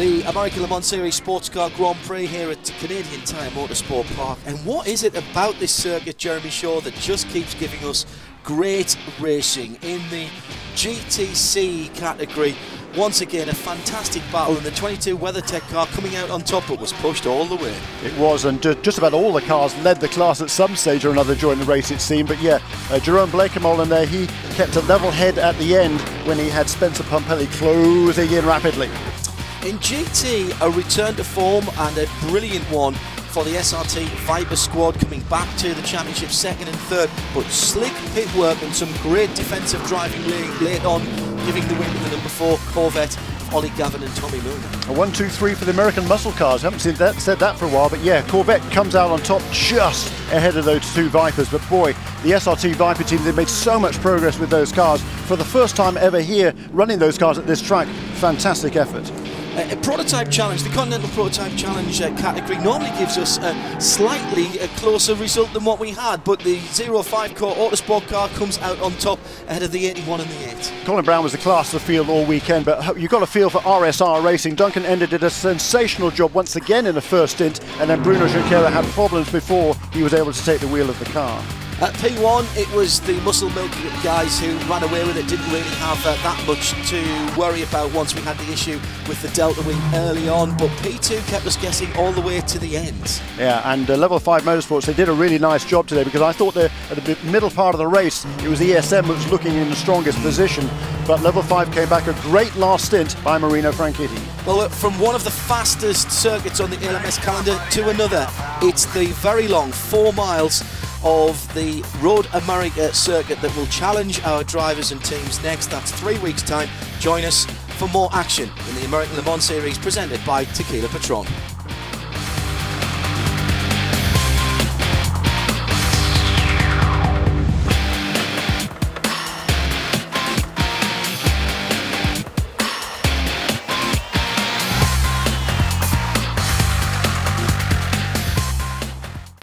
the American Le Mans Series Sports Car Grand Prix here at Canadian Tire Motorsport Park. And what is it about this circuit, Jeremy Shaw, that just keeps giving us great racing in the GTC category? Once again, a fantastic battle, and the 22 WeatherTech car coming out on top, but was pushed all the way. It was, and just about all the cars led the class at some stage or another during the race, it seemed. But yeah, uh, Jeroen Bleekemolen in there, he kept a level head at the end when he had Spencer Pumpelly closing in rapidly. In GT, a return to form and a brilliant one for the SRT Viper squad coming back to the championship second and third. But slick pit work and some great defensive driving late on, giving the win to the number four Corvette. Ollie Gavin and Tommy Milner. A one, two, three for the American muscle cars. Haven't seen that said that for a while, but yeah, Corvette comes out on top just ahead of those two Vipers. But boy, the SRT Viper team, they've made so much progress with those cars. For the first time ever here, running those cars at this track, fantastic effort. A, prototype challenge, the Continental Prototype Challenge uh, category normally gives us a slightly a closer result than what we had, but the 05 core Autosport car comes out on top ahead of the 81 and the 8. Colin Braun was the class of the field all weekend, but you've got a feel for RSR racing. Duncan Ende did a sensational job once again in the first stint, and then Bruno Junqueira had problems before he was able to take the wheel of the car. At P1, it was the Muscle Milk Pickett guys who ran away with it, didn't really have uh, that much to worry about once we had the issue with the Delta Wing early on. But P2 kept us guessing all the way to the end. Yeah, and uh, Level 5 Motorsports, they did a really nice job today because I thought that at the middle part of the race, it was ESM which was looking in the strongest position. But Level 5 came back a great last stint by Marino Franchitti. Well, uh, from one of the fastest circuits on the LMS calendar to another, it's the very long four miles of the Road America circuit that will challenge our drivers and teams next. That's three weeks' time. Join us for more action in the American Le Mans Series presented by Tequila Patron.